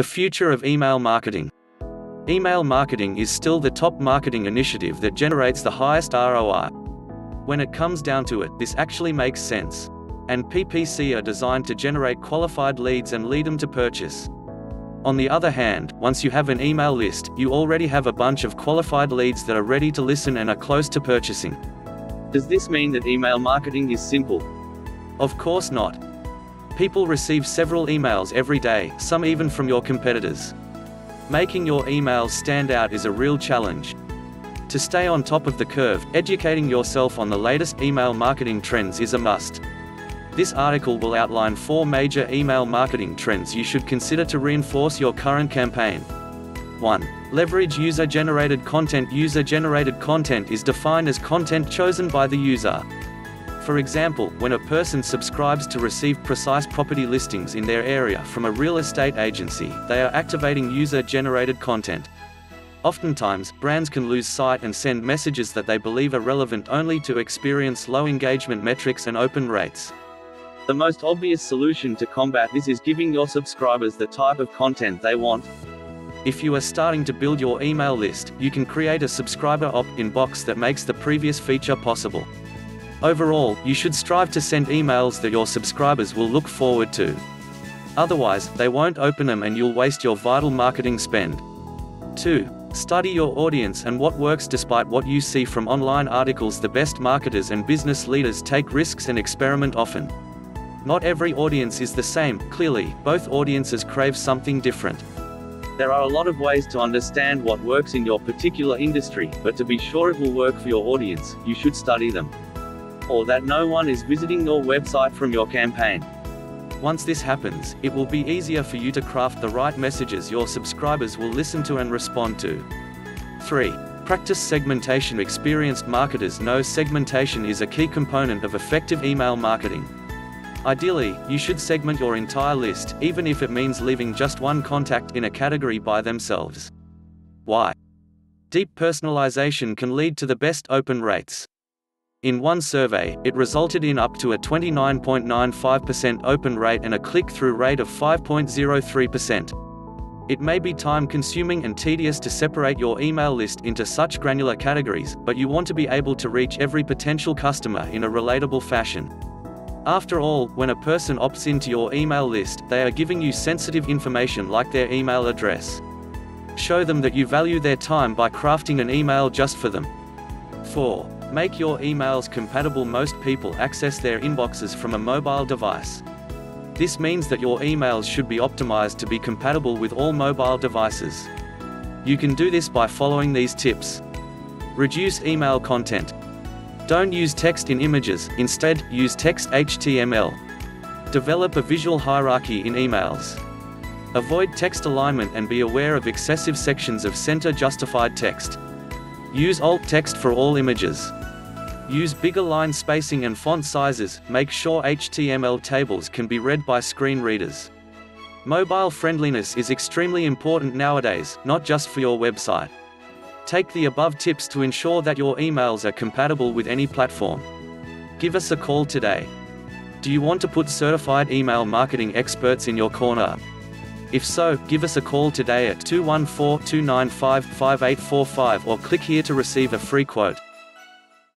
The future of email marketing. Email marketing is still the top marketing initiative that generates the highest ROI. When it comes down to it, this actually makes sense. And PPC are designed to generate qualified leads and lead them to purchase. On the other hand, once you have an email list, you already have a bunch of qualified leads that are ready to listen and are close to purchasing. Does this mean that email marketing is simple? Of course not. People receive several emails every day, some even from your competitors. Making your emails stand out is a real challenge. To stay on top of the curve, educating yourself on the latest email marketing trends is a must. This article will outline four major email marketing trends you should consider to reinforce your current campaign. 1. Leverage user-generated content User-generated content is defined as content chosen by the user. For example, when a person subscribes to receive precise property listings in their area from a real estate agency, they are activating user-generated content. Oftentimes, brands can lose sight and send messages that they believe are relevant only to experience low engagement metrics and open rates. The most obvious solution to combat this is giving your subscribers the type of content they want. If you are starting to build your email list, you can create a subscriber opt-in box that makes the previous feature possible. Overall, you should strive to send emails that your subscribers will look forward to. Otherwise, they won't open them and you'll waste your vital marketing spend. 2. Study your audience and what works despite what you see from online articles the best marketers and business leaders take risks and experiment often. Not every audience is the same, clearly, both audiences crave something different. There are a lot of ways to understand what works in your particular industry, but to be sure it will work for your audience, you should study them. Or that no one is visiting your website from your campaign. Once this happens, it will be easier for you to craft the right messages your subscribers will listen to and respond to. 3. Practice segmentation Experienced marketers know segmentation is a key component of effective email marketing. Ideally, you should segment your entire list, even if it means leaving just one contact in a category by themselves. Why? Deep personalization can lead to the best open rates. In one survey, it resulted in up to a 29.95% open rate and a click-through rate of 5.03%. It may be time-consuming and tedious to separate your email list into such granular categories, but you want to be able to reach every potential customer in a relatable fashion. After all, when a person opts into your email list, they are giving you sensitive information like their email address. Show them that you value their time by crafting an email just for them. 4. Make your emails compatible Most people access their inboxes from a mobile device. This means that your emails should be optimized to be compatible with all mobile devices. You can do this by following these tips. Reduce email content. Don't use text in images, instead, use text HTML. Develop a visual hierarchy in emails. Avoid text alignment and be aware of excessive sections of center justified text. Use alt text for all images. Use bigger line spacing and font sizes, make sure HTML tables can be read by screen readers. Mobile friendliness is extremely important nowadays, not just for your website. Take the above tips to ensure that your emails are compatible with any platform. Give us a call today. Do you want to put certified email marketing experts in your corner? If so, give us a call today at 214 295 5845 or click here to receive a free quote.